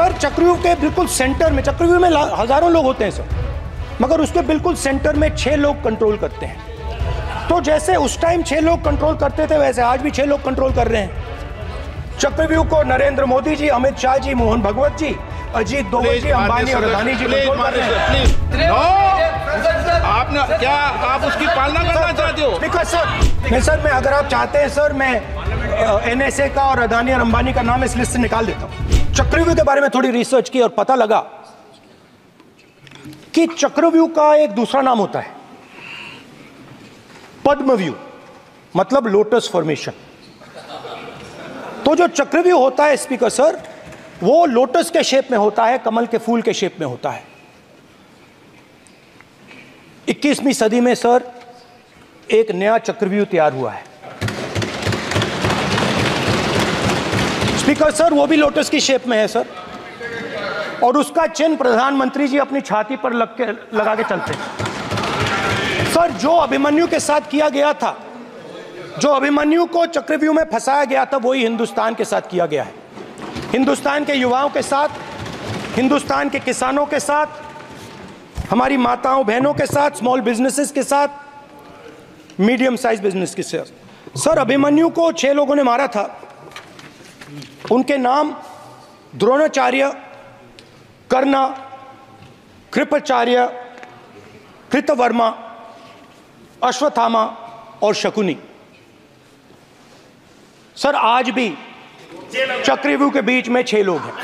Sir चक्रव्यूह के बिल्कुल सेंटर में चक्रव्यूह में हज़ारों लोग होते हैं सर। मगर उसके बिल्कुल सेंटर में छह लोग कंट्रोल करते हैं। तो जैसे उस टाइम छह लोग कंट्रोल करते थे वैसे आज भी छह लोग कंट्रोल कर रहे हैं। चक्रव्यूह को नरेंद्र मोदी जी अमित शाह जी मोहन भगवत जी अजीत दोवल जी अंबानी और अदानी जी कंट्रोल कर रहे हैं। नो! आपने क्या आप उसकी पालना करना चाहते हो? स्पीकर सर नहीं सर मैं अगर आप चाहते हैं सर मैं एनएसए का और अदानी और अंबानी का नाम इस लिस्ट से निकाल देता हूँ। चक्रव्यूह के बारे में थोड़ी रिसर्च की और पता लगा कि चक्रव्यूह का एक दूसरा नाम होता है। पद्मव्यूह मतलब लोटस फॉर्मेशन तो जो चक्रव्यूह होता है स्पीकर सर वो लोटस के शेप में होता है, कमल के फूल के शेप में होता है। 21वीं सदी में सर एक नया चक्रव्यूह तैयार हुआ है। स्पीकर सर वो भी लोटस की शेप में है सर और उसका चिन्ह प्रधानमंत्री जी अपनी छाती पर लग के, लगा के चलते हैं। सर जो अभिमन्यु के साथ किया गया था, जो अभिमन्यु को चक्रव्यूह में फंसाया गया था, वही हिंदुस्तान के साथ किया गया है। हिंदुस्तान के युवाओं के साथ, हिंदुस्तान के किसानों के साथ, हमारी माताओं, बहनों के साथ स्मॉल बिजनेसेस के साथ मीडियम साइज़ बिज़नेस के साथ। सर अभिमन्यु को छह लोगों ने मारा था। उनके नाम द्रोणाचार्य, कर्णा, कृपाचार्य, कृतवर्मा, अश्वत्थामा और शकुनी। सर, आज भी चक्रव्यूह के बीच में छह लोग हैं।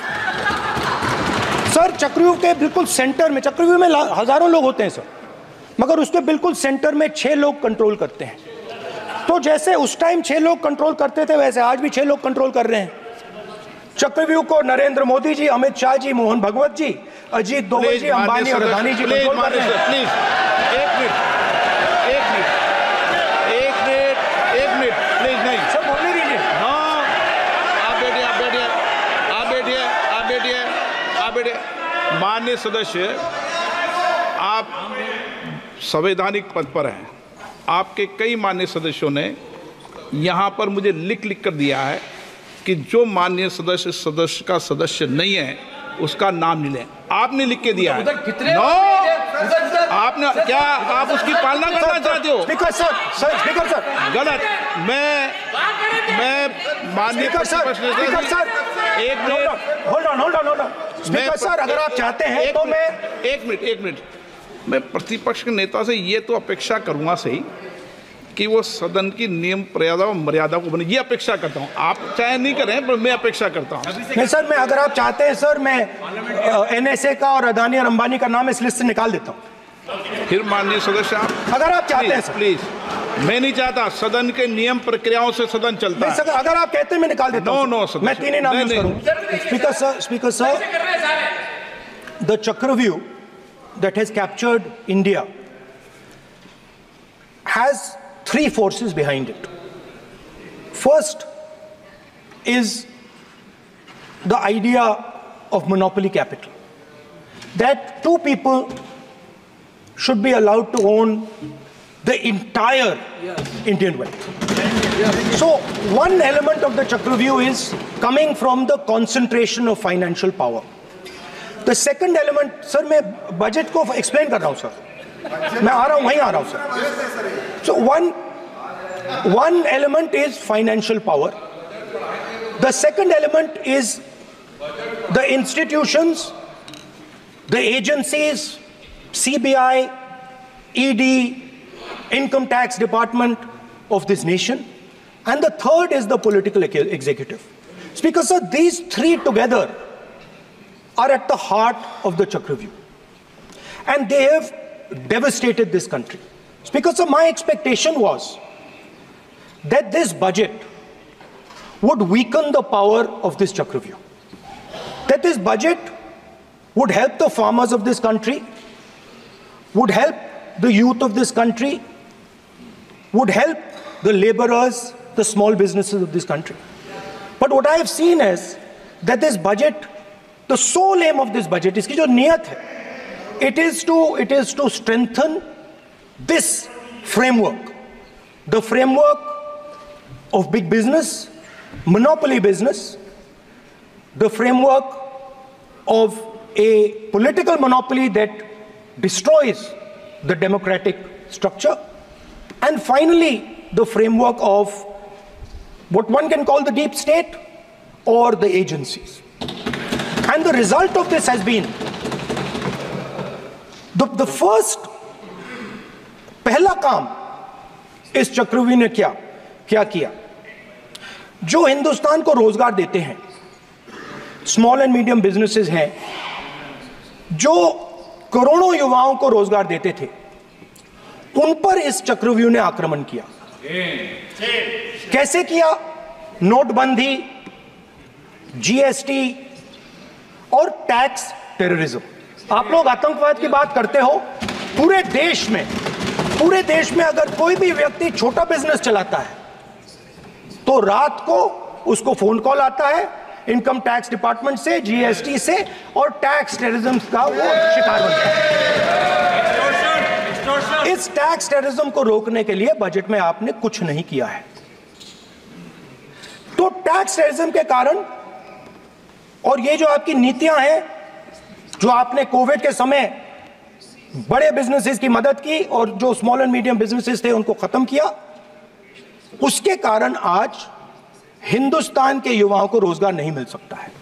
सर, चक्रव्यूह के बिल्कुल सेंटर में, चक्रव्यूह में हज़ारों लोग होते हैं, सर। मगर उसके बिल्कुल सेंटर में छह लोग कंट्रोल करते हैं। तो जैसे उस टाइम छह लोग कंट्रोल करते थे वैसे आज भी छह लोग कंट्रोल कर रहे हैं। चक्रव्यूह को नरेंद्र मोदी जी अमित शाह जी मोहन भगवत जी अजीत दोवल जी अंबानी और अदानी जी प्लीज़ कंट्रोल कर रहे हैं। प्लीज़ एक मिनट एक मिनट एक मिनट एक मिनट प्लीज़ नहीं। सर बोलने दीजिए। हाँ आप बैठिए आप बैठिए आप बैठिए आप बैठिए आप बैठिए। मान्य सदस्य आप संवैधानिक पद पर हैं। आपके कई मान्य सदस्यों ने यहाँ पर मुझे लिख लिख कर दिया है कि जो मान्य सदस्य सदस्य का सदस्य नहीं है उसका नाम नहीं लें। आपने लिख के दिया है। नो आपने क्या आप उसकी पालना करना चाहते हो? गलत। मैं मैं माननीय एक minute. Hold on hold on hold on sir अगर आप चाहते हैं तो मैं एक मिनट एक मिनट। मैं प्रतिपक्ष के नेता से ये तो अपेक्षा करूँगा सही कि वो सदन की नियम मर्यादा और मर्यादा को बने। ये अपेक्षा करता हूँ। आप चाहे नहीं करें पर मैं अपेक्षा करता हूँ। नहीं सर मैं अगर आप चाहते हैं सर मैं एनएसए का और अदानी और अंबानी का नाम इस लिस्ट से निकाल देता हूँ। फिर माननीय सदस्य आप अगर आप चाहते हैं प्लीज़ मैं नहीं चाहता सदन के नियम प्रक्रियाओं से सदन चलता है। अगर आप कहते हैं मैं निकाल देता हूँ no, सर। मैं तीन ही नाम speaker sir speaker sir. The chakravyuh that has captured India has three forces behind it. First is the idea of monopoly capital. That two people should be allowed to own the entire Indian wealth. So, one element of the Chakraview is coming from the concentration of financial power. The second element, sir, मैं budget को explain कर रहा हूं sir मैं आ रहा हूं वहीं आ रहा हूं sir so one one element is financial power the second element is the institutions the agencies, CBI, ED, Income Tax Department of this nation, and the third is the political ex- executive. Speaker, sir, these three together are at the heart of the Chakraview. And they have devastated this country. Speaker, sir, my expectation was that this budget would weaken the power of this Chakraview. That this budget would help the farmers of this country, would help the youth of this country, would help the laborers, the small businesses of this country. But what I have seen is that this budget, the sole aim of this budget, इसकी जो नियत है, it is to it is to strengthen this framework, the framework of big business, monopoly business, the framework of a political monopoly that destroys the democratic structure. And finally, the framework of what one can call the deep state or the agencies. And the result of this has been the, the first पहला काम इस चक्रव्यूह ने क्या क्या किया? जो हिंदुस्तान को रोज़गार देते हैं स्मॉल एंड मीडियम बिजनेसेस हैं जो करोड़ों युवाओं को रोज़गार देते थे उन पर इस चक्रव्यूह ने आक्रमण किया। कैसे किया? नोटबंदी जीएसटी और टैक्स टेररिज्म आप लोग आतंकवाद की बात करते हो, पूरे देश में, पूरे देश में अगर कोई भी व्यक्ति छोटा बिज़नेस चलाता है तो रात को उसको फ़ोन कॉल आता है इनकम टैक्स डिपार्टमेंट से जीएसटी से, और टैक्स टेररिज्म का वो शिकार बनता है। इस टैक्स टेररिज्म को रोकने के लिए बजट में आपने कुछ नहीं किया है। तो टैक्स टेररिज्म के कारण और ये जो आपकी नीतियाँ हैं, जो आपने कोविड के समय बड़े बिजनेसेस की मदद की और जो स्मॉल एंड मीडियम बिजनेसेस थे, उनको खत्म किया, उसके कारण आज हिंदुस्तान के युवाओं को रोज़गार नहीं मिल सकता है।